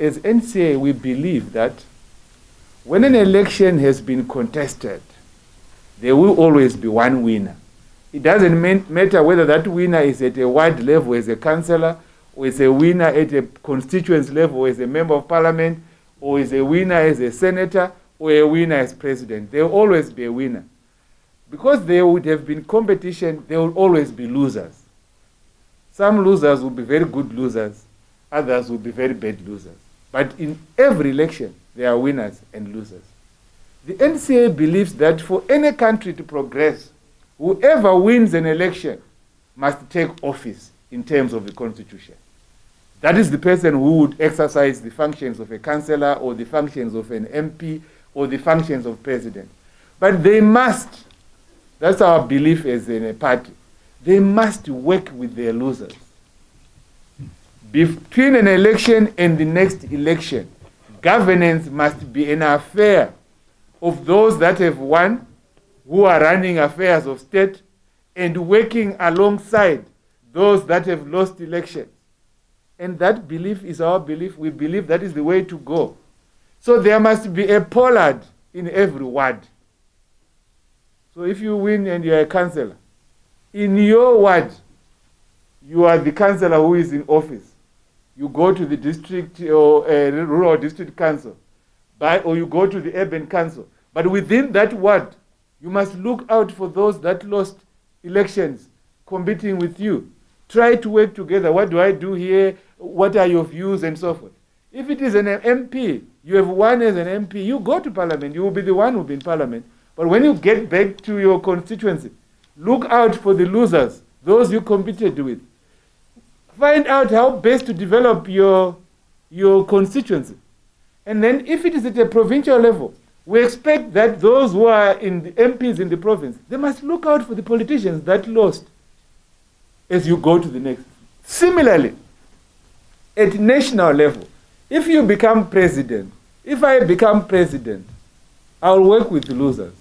as NCA, we believe that when an election has been contested, there will always be one winner. It doesn't matter whether that winner is at a ward level as a councillor, or is a winner at a constituency level as a member of parliament, or is a winner as a senator, or a winner as president. There will always be a winner. Because there would have been competition, there will always be losers. Some losers will be very good losers, others will be very bad losers. But in every election, there are winners and losers. The NCA believes that for any country to progress, whoever wins an election must take office in terms of the constitution. That is the person who would exercise the functions of a councillor or the functions of an MP or the functions of president. But they must, that's our belief as in a party, they must work with their losers. Between an election and the next election, governance must be an affair of those that have won, who are running affairs of state, and working alongside those that have lost elections. And that belief is our belief. We believe that is the way to go. So there must be a pollard in every ward. So if you win and you're a councillor, in your ward, you are the councillor who is in office. You go to the district or uh, rural district council, by, or you go to the urban council. But within that ward, you must look out for those that lost elections competing with you. Try to work together. What do I do here? What are your views and so forth? If it is an MP, you have won as an MP, you go to parliament. You will be the one who will be in parliament. But when you get back to your constituency, look out for the losers, those you competed with. Find out how best to develop your, your constituency. And then if it is at a provincial level, we expect that those who are in the MPs in the province, they must look out for the politicians that lost as you go to the next. Similarly, at national level, if you become president, if I become president, I'll work with losers.